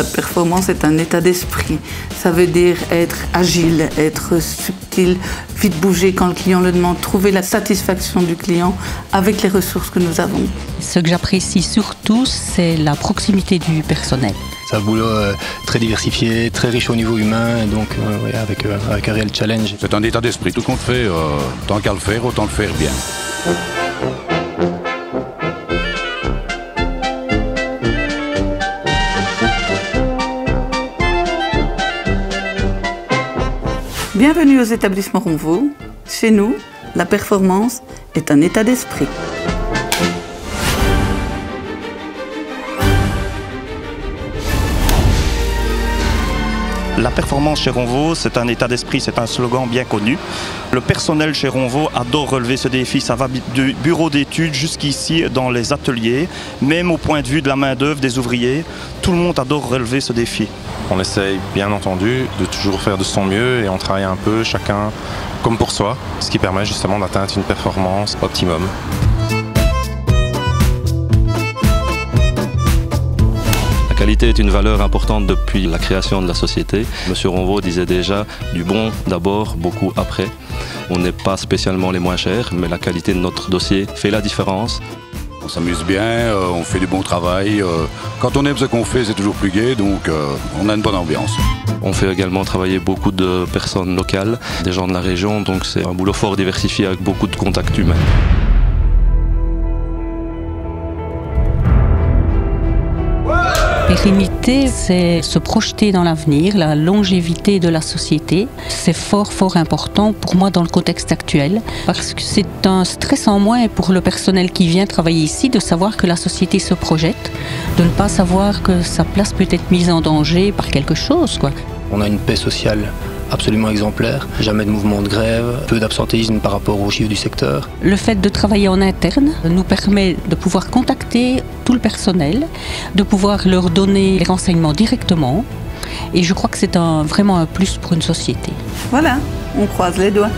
la performance est un état d'esprit. Ça veut dire être agile, être subtil, vite bouger quand le client le demande, trouver la satisfaction du client avec les ressources que nous avons. Ce que j'apprécie surtout, c'est la proximité du personnel. C'est un boulot euh, très diversifié, très riche au niveau humain, donc euh, avec, euh, avec, un réel challenge. C'est un état d'esprit. Tout compte fait, tant qu'à le faire, autant le faire bien. Bienvenue aux établissements Ronvaux. Chez nous, la performance est un état d'esprit. La performance chez Ronvaux, c'est un état d'esprit, c'est un slogan bien connu. Le personnel chez Ronvaux adore relever ce défi. Ça va du bureau d'études jusqu'ici dans les ateliers, même au point de vue de la main-d'œuvre des ouvriers. Tout le monde adore relever ce défi. On essaye bien entendu de toujours faire de son mieux et on travaille un peu chacun comme pour soi, ce qui permet justement d'atteindre une performance optimum. La qualité est une valeur importante depuis la création de la société. Monsieur Ronvaux disait déjà du bon d'abord, beaucoup après. On n'est pas spécialement les moins chers, mais la qualité de notre dossier fait la différence. On s'amuse bien, euh, on fait du bon travail. Euh, quand on aime ce qu'on fait, c'est toujours plus gai, donc euh, on a une bonne ambiance. On fait également travailler beaucoup de personnes locales, des gens de la région, donc c'est un boulot fort diversifié avec beaucoup de contacts humains. Pérennité, c'est se projeter dans l'avenir, la longévité de la société. C'est fort, fort important pour moi dans le contexte actuel, parce que c'est un stress en moins pour le personnel qui vient travailler ici de savoir que la société se projette, de ne pas savoir que sa place peut être mise en danger par quelque chose. Quoi. On a une paix sociale absolument exemplaire. Jamais de mouvement de grève, peu d'absentéisme par rapport aux chiffres du secteur. Le fait de travailler en interne nous permet de pouvoir contacter tout le personnel, de pouvoir leur donner les renseignements directement. Et je crois que c'est un, vraiment un plus pour une société. Voilà, on croise les doigts.